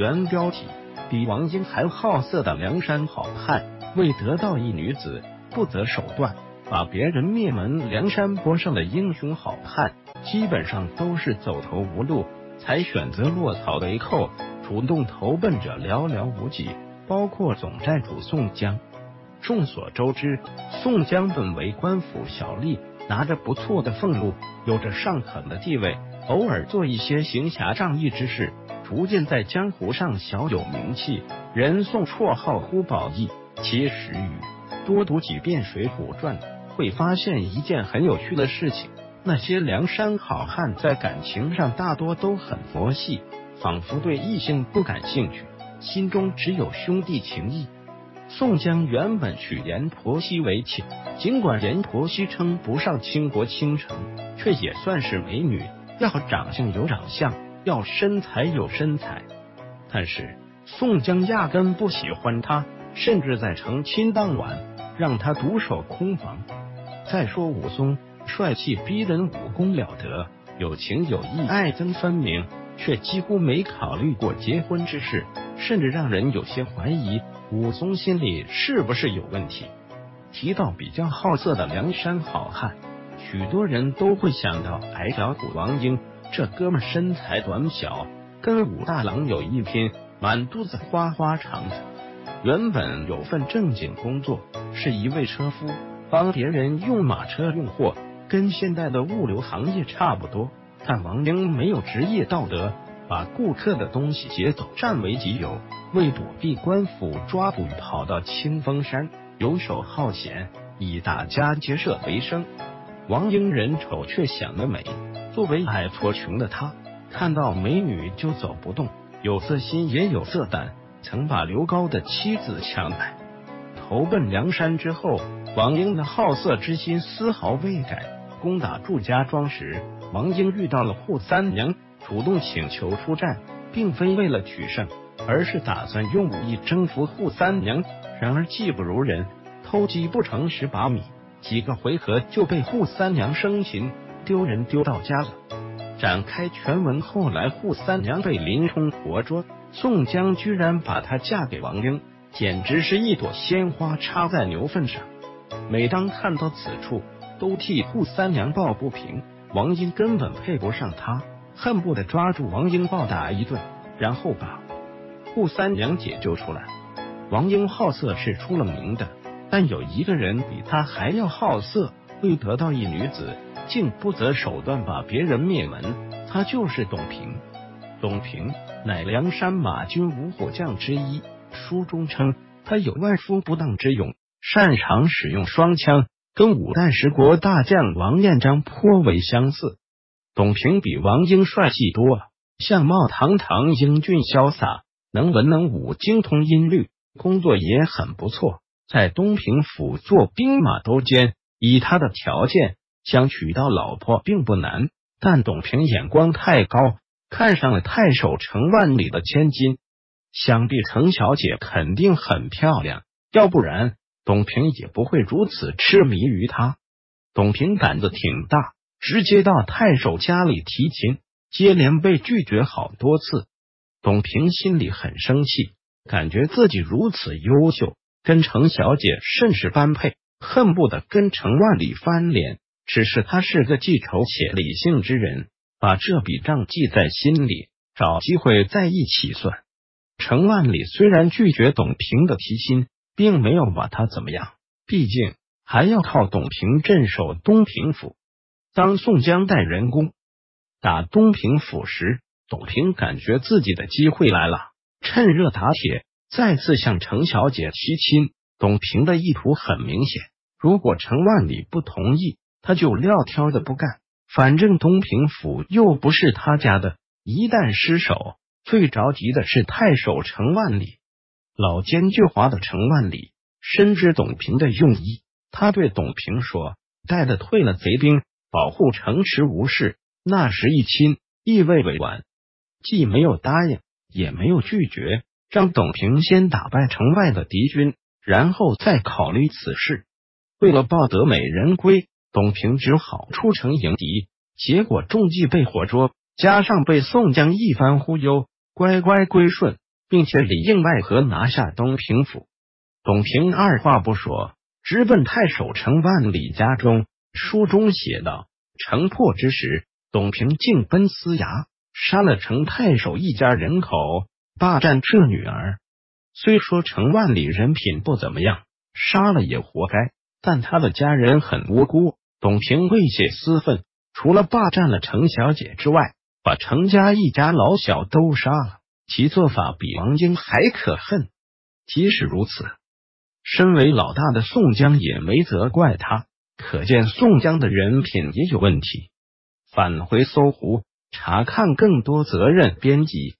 原标题：比王英还好色的梁山好汉，为得到一女子不择手段，把别人灭门。梁山坡上的英雄好汉，基本上都是走投无路才选择落草为寇，主动投奔者寥寥无几，包括总寨主宋江。众所周知，宋江本为官府小吏，拿着不错的俸禄，有着上等的地位，偶尔做一些行侠仗义之事。逐渐在江湖上小有名气，人送绰号“呼保义”。其实语多读几遍《水浒传》，会发现一件很有趣的事情：那些梁山好汉在感情上大多都很佛系，仿佛对异性不感兴趣，心中只有兄弟情谊。宋江原本娶阎婆惜为妻，尽管阎婆惜称不上倾国倾城，却也算是美女，要长相有长相。要身材有身材，但是宋江压根不喜欢他，甚至在成亲当晚让他独守空房。再说武松帅气逼人，武功了得，有情有义，爱憎分明，却几乎没考虑过结婚之事，甚至让人有些怀疑武松心里是不是有问题。提到比较好色的梁山好汉，许多人都会想到矮脚虎王英。这哥们身材短小，跟武大郎有一拼，满肚子花花肠子。原本有份正经工作，是一位车夫，帮别人用马车运货，跟现代的物流行业差不多。但王英没有职业道德，把顾客的东西劫走，占为己有。为躲避官府抓捕，跑到清风山游手好闲，以打家劫舍为生。王英人丑却想得美。作为矮矬穷的他，看到美女就走不动，有色心也有色胆，曾把刘高的妻子抢来。投奔梁山之后，王英的好色之心丝毫未改。攻打祝家庄时，王英遇到了扈三娘，主动请求出战，并非为了取胜，而是打算用武艺征服扈三娘。然而技不如人，偷鸡不成蚀把米，几个回合就被扈三娘生擒。丢人丢到家了。展开全文，后来扈三娘被林冲活捉，宋江居然把她嫁给王英，简直是一朵鲜花插在牛粪上。每当看到此处，都替扈三娘抱不平。王英根本配不上她，恨不得抓住王英暴打一顿，然后把扈三娘解救出来。王英好色是出了名的，但有一个人比他还要好色，为得到一女子。竟不择手段把别人灭门，他就是董平。董平乃梁山马军五虎将之一，书中称他有万夫不当之勇，擅长使用双枪，跟五代十国大将王彦章颇为相似。董平比王英帅气多了，相貌堂堂、英俊潇洒，能文能武，精通音律，工作也很不错，在东平府做兵马都监。以他的条件。想娶到老婆并不难，但董平眼光太高，看上了太守程万里的千金。想必程小姐肯定很漂亮，要不然董平也不会如此痴迷于她。董平胆子挺大，直接到太守家里提亲，接连被拒绝好多次。董平心里很生气，感觉自己如此优秀，跟程小姐甚是般配，恨不得跟程万里翻脸。只是他是个记仇且理性之人，把这笔账记在心里，找机会再一起算。程万里虽然拒绝董平的提亲，并没有把他怎么样，毕竟还要靠董平镇守东平府。当宋江带人攻打东平府时，董平感觉自己的机会来了，趁热打铁，再次向程小姐提亲。董平的意图很明显，如果程万里不同意。他就撂挑子不干，反正东平府又不是他家的，一旦失手，最着急的是太守程万里。老奸巨猾的程万里深知董平的用意，他对董平说：“带的退了贼兵，保护城池无事。”那时一亲，意味委婉，既没有答应，也没有拒绝，让董平先打败城外的敌军，然后再考虑此事。为了抱得美人归。董平只好出城迎敌，结果中计被活捉，加上被宋江一番忽悠，乖乖归顺。并且里应外合拿下东平府。董平二话不说，直奔太守程万里家中。书中写道：“城破之时，董平竟奔司衙，杀了程太守一家人口，霸占这女儿。虽说程万里人品不怎么样，杀了也活该，但他的家人很无辜。董平为泄私愤，除了霸占了程小姐之外，把程家一家老小都杀了。其做法比王英还可恨。即使如此，身为老大的宋江也没责怪他。”可见宋江的人品也有问题。返回搜狐，查看更多责任编辑。